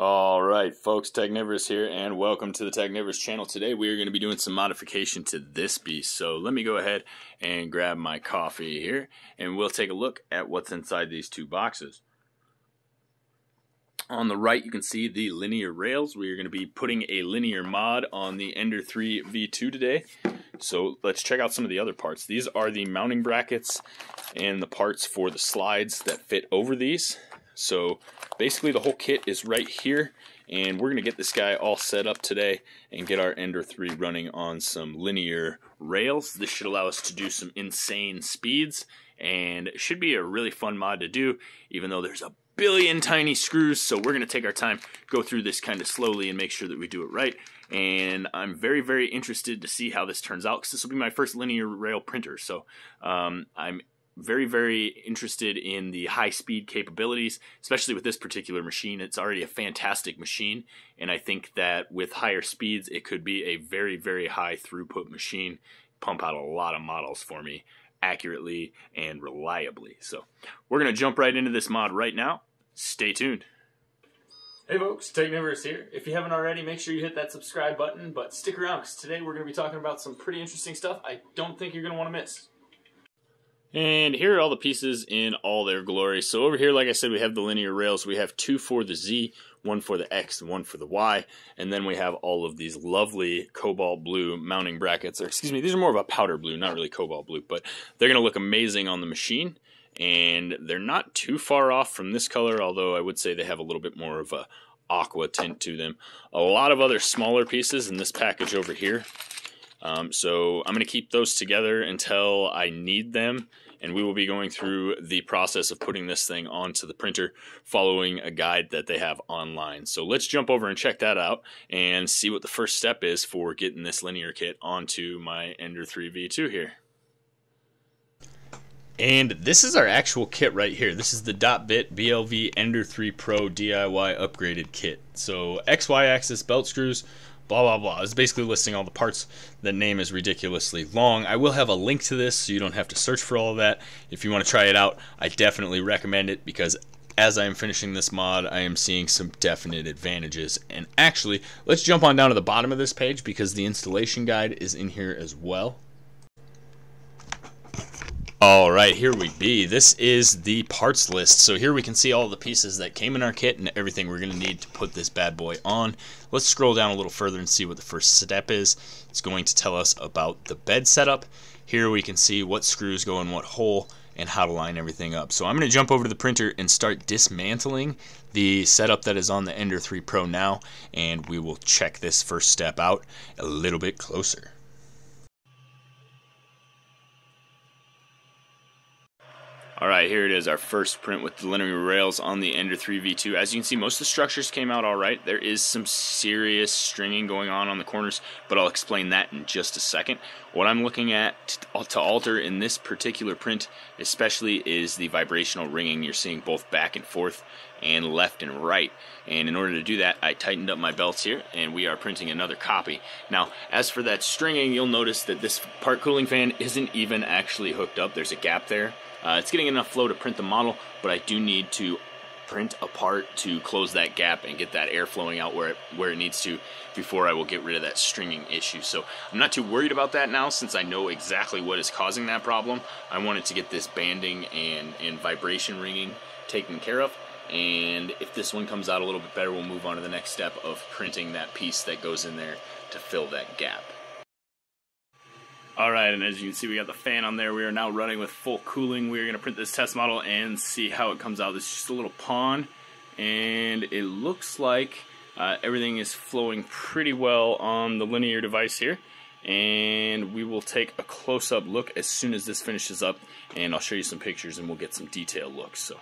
All right, folks, Technivorous here, and welcome to the Technivorous channel. Today we are going to be doing some modification to this beast. So let me go ahead and grab my coffee here, and we'll take a look at what's inside these two boxes. On the right, you can see the linear rails. We are going to be putting a linear mod on the Ender 3 V2 today. So let's check out some of the other parts. These are the mounting brackets and the parts for the slides that fit over these. So basically the whole kit is right here and we're going to get this guy all set up today and get our Ender 3 running on some linear rails. This should allow us to do some insane speeds and it should be a really fun mod to do even though there's a billion tiny screws. So we're going to take our time go through this kind of slowly and make sure that we do it right. And I'm very very interested to see how this turns out because this will be my first linear rail printer. So um, I'm very, very interested in the high speed capabilities, especially with this particular machine. It's already a fantastic machine, and I think that with higher speeds, it could be a very, very high throughput machine, pump out a lot of models for me accurately and reliably. So we're going to jump right into this mod right now. Stay tuned. Hey folks, Technivorous here. If you haven't already, make sure you hit that subscribe button, but stick around because today we're going to be talking about some pretty interesting stuff I don't think you're going to want to miss. And here are all the pieces in all their glory. So over here, like I said, we have the linear rails. We have two for the Z, one for the X, and one for the Y. And then we have all of these lovely cobalt blue mounting brackets. Or excuse me, these are more of a powder blue, not really cobalt blue, but they're going to look amazing on the machine. And they're not too far off from this color, although I would say they have a little bit more of a aqua tint to them. A lot of other smaller pieces in this package over here. Um, so I'm going to keep those together until I need them, and we will be going through the process of putting this thing onto the printer following a guide that they have online. So let's jump over and check that out and see what the first step is for getting this linear kit onto my Ender 3 V2 here. And this is our actual kit right here. This is the .bit BLV Ender 3 Pro DIY upgraded kit. So XY axis belt screws, blah blah blah. It's basically listing all the parts. The name is ridiculously long. I will have a link to this so you don't have to search for all of that. If you want to try it out, I definitely recommend it because as I am finishing this mod, I am seeing some definite advantages. And actually, let's jump on down to the bottom of this page because the installation guide is in here as well. All right, here we be. This is the parts list. So here we can see all the pieces that came in our kit and everything we're going to need to put this bad boy on. Let's scroll down a little further and see what the first step is. It's going to tell us about the bed setup. Here we can see what screws go in what hole and how to line everything up. So I'm going to jump over to the printer and start dismantling the setup that is on the Ender 3 Pro now, and we will check this first step out a little bit closer. Alright, here it is, our first print with the linear rails on the Ender 3 V2. As you can see, most of the structures came out alright. There is some serious stringing going on on the corners, but I'll explain that in just a second. What I'm looking at to alter in this particular print, especially, is the vibrational ringing. You're seeing both back and forth and left and right. And in order to do that, I tightened up my belts here, and we are printing another copy. Now, as for that stringing, you'll notice that this part cooling fan isn't even actually hooked up. There's a gap there uh, it's getting enough flow to print the model, but I do need to print a part to close that gap and get that air flowing out where it, where it needs to before I will get rid of that stringing issue. So I'm not too worried about that now since I know exactly what is causing that problem. I wanted to get this banding and, and vibration ringing taken care of. And if this one comes out a little bit better, we'll move on to the next step of printing that piece that goes in there to fill that gap. All right, and as you can see, we got the fan on there. We are now running with full cooling. We're gonna print this test model and see how it comes out. This is just a little pawn, and it looks like uh, everything is flowing pretty well on the linear device here. And we will take a close-up look as soon as this finishes up, and I'll show you some pictures and we'll get some detailed looks. So.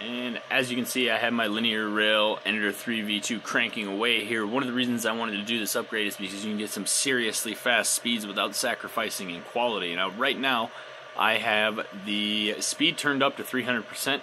And as you can see, I have my linear rail Ender 3 V2 cranking away here. One of the reasons I wanted to do this upgrade is because you can get some seriously fast speeds without sacrificing in quality. Now, right now, I have the speed turned up to 300%.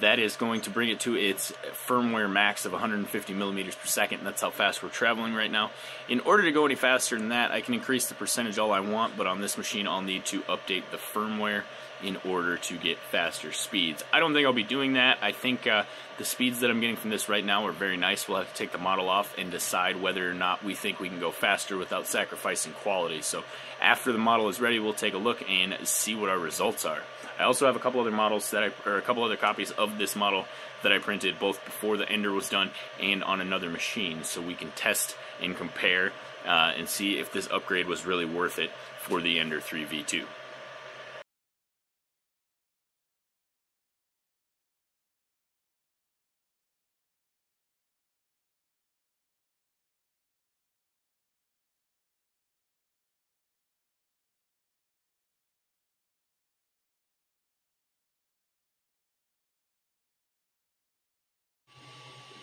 That is going to bring it to its firmware max of 150 millimeters per second. That's how fast we're traveling right now. In order to go any faster than that, I can increase the percentage all I want, but on this machine, I'll need to update the firmware in order to get faster speeds. I don't think I'll be doing that. I think uh, the speeds that I'm getting from this right now are very nice. We'll have to take the model off and decide whether or not we think we can go faster without sacrificing quality. So after the model is ready, we'll take a look and see what our results are. I also have a couple other models that I, or a couple other copies of this model that I printed both before the Ender was done and on another machine, so we can test and compare uh, and see if this upgrade was really worth it for the Ender 3 V2.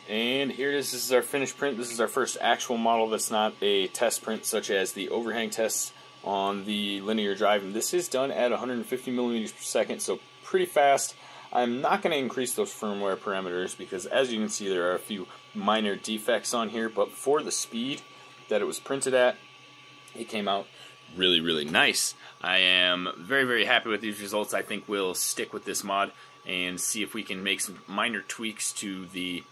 And here it is. This is our finished print. This is our first actual model that's not a test print, such as the overhang tests on the linear drive. And this is done at 150 millimeters per second, so pretty fast. I'm not going to increase those firmware parameters because, as you can see, there are a few minor defects on here. But for the speed that it was printed at, it came out really, really nice. I am very, very happy with these results. I think we'll stick with this mod and see if we can make some minor tweaks to the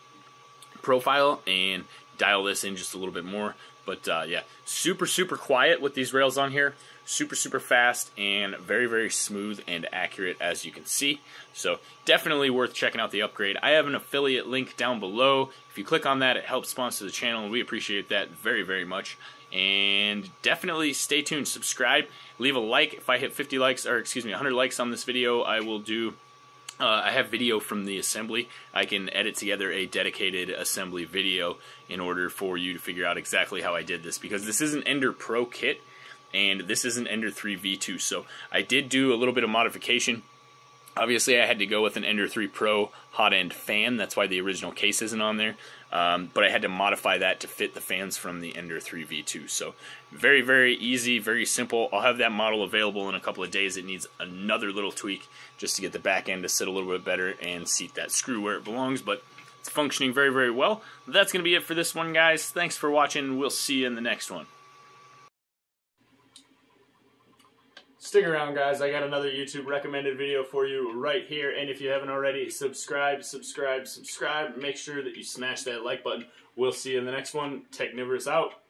profile and dial this in just a little bit more. But uh, yeah, super, super quiet with these rails on here. Super, super fast and very, very smooth and accurate as you can see. So definitely worth checking out the upgrade. I have an affiliate link down below. If you click on that, it helps sponsor the channel and we appreciate that very, very much. And definitely stay tuned, subscribe, leave a like. If I hit 50 likes, or excuse me, 100 likes on this video, I will do uh, I have video from the assembly. I can edit together a dedicated assembly video in order for you to figure out exactly how I did this because this is an Ender Pro kit and this is an Ender 3 V2. So I did do a little bit of modification. Obviously, I had to go with an Ender 3 Pro hot end fan. That's why the original case isn't on there. Um, but I had to modify that to fit the fans from the Ender 3 V2. So very, very easy, very simple. I'll have that model available in a couple of days. It needs another little tweak just to get the back end to sit a little bit better and seat that screw where it belongs. But it's functioning very, very well. That's going to be it for this one, guys. Thanks for watching. We'll see you in the next one. Stick around, guys. I got another YouTube recommended video for you right here. And if you haven't already, subscribe, subscribe, subscribe. Make sure that you smash that like button. We'll see you in the next one. Technivorous out.